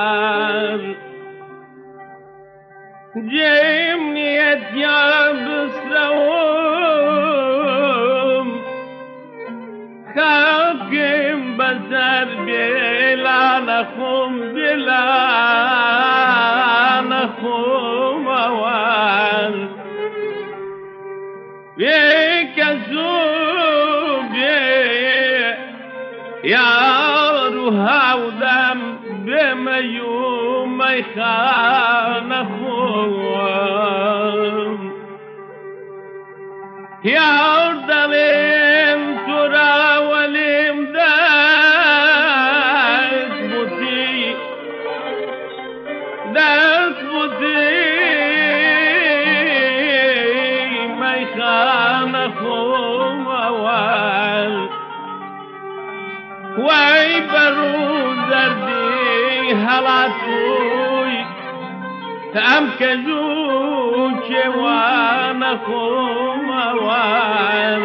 خوار جيمني يتياب سروم خاكم بزر بلا نخوم بلا نخوم وان بيك الزوب يا روها ودم بميوم يخان خوم يا أردلين واي برو زردي هلاتوي تام كجوك وأنا خوم وال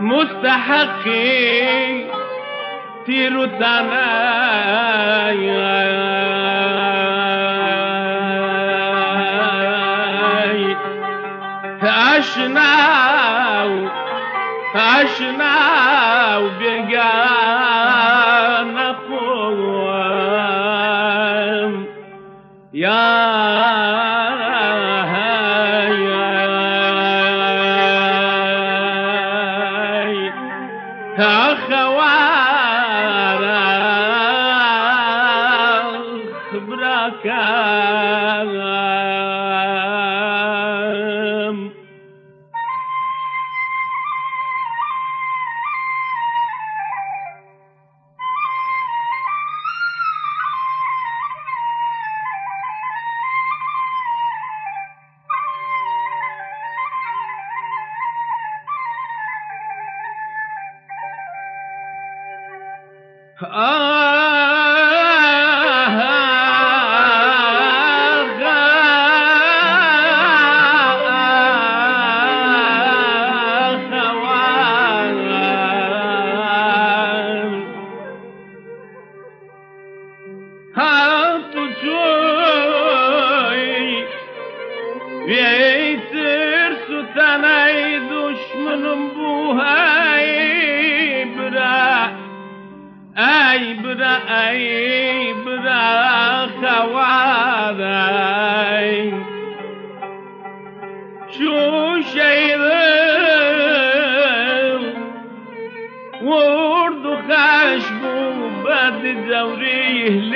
مستحقي تيرو تناي عشنا عشنا وبقانا قوام يا خبرك Veytir Bra خواday Şu şeydir Vurdu kaş bu bad zavrih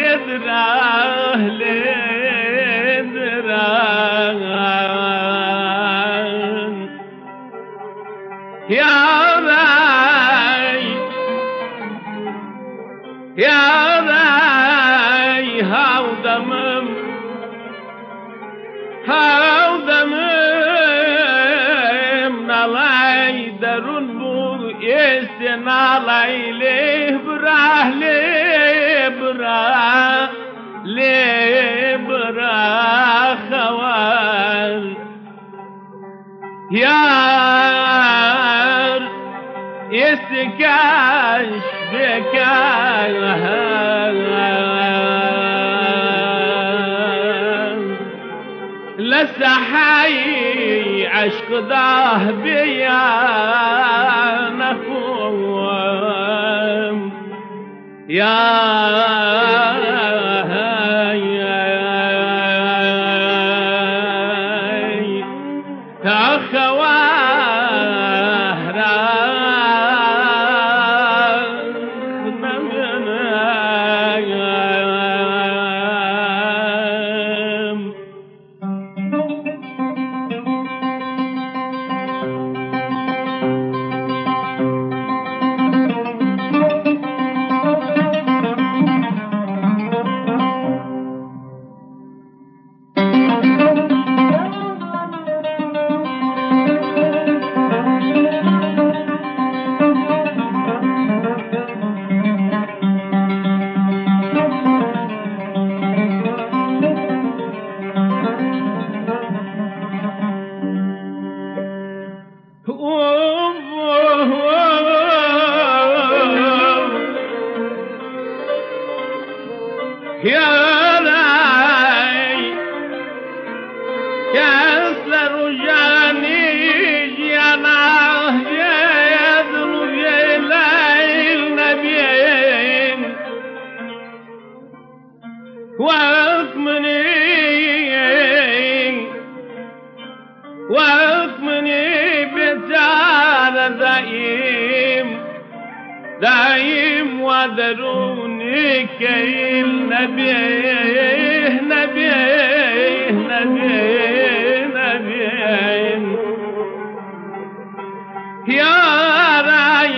درون بو استنا لیلی برا لی برا لی برا خوان یار استکاش بکاش لسحایی عشق ضاه بيا نخوم يا بتار دائم دائم وذروني كي نبيه نبيه نبيه نبيه يا راي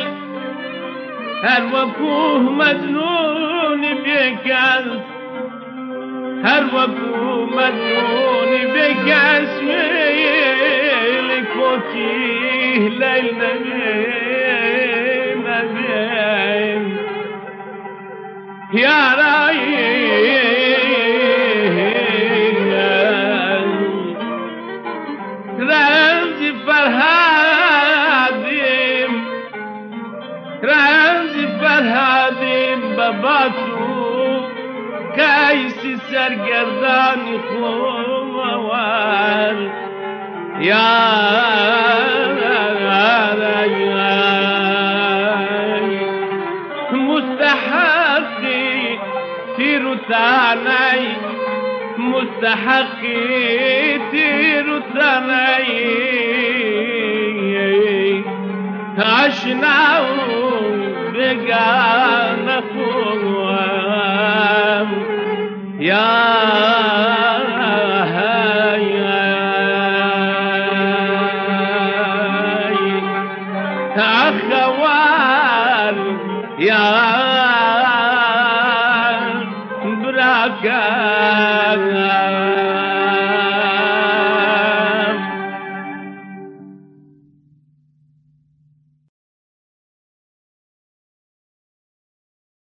هل وكوه مجنون بك؟ هل وكوه مجنون بك؟ اسمي لكوتي ليل نبي نبي يا راي رمزي فرهادیم رمزی فرهادیم باباتو کیسی سرگردانی خوار یا تیرو تانی مستحقی تیرو تانی عشنا بقانا خوام يا يا براكان